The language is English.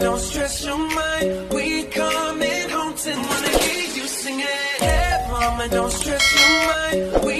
don't stress your mind. We coming home tonight. Wanna hear you sing it. Hey, mama, don't stress your mind. We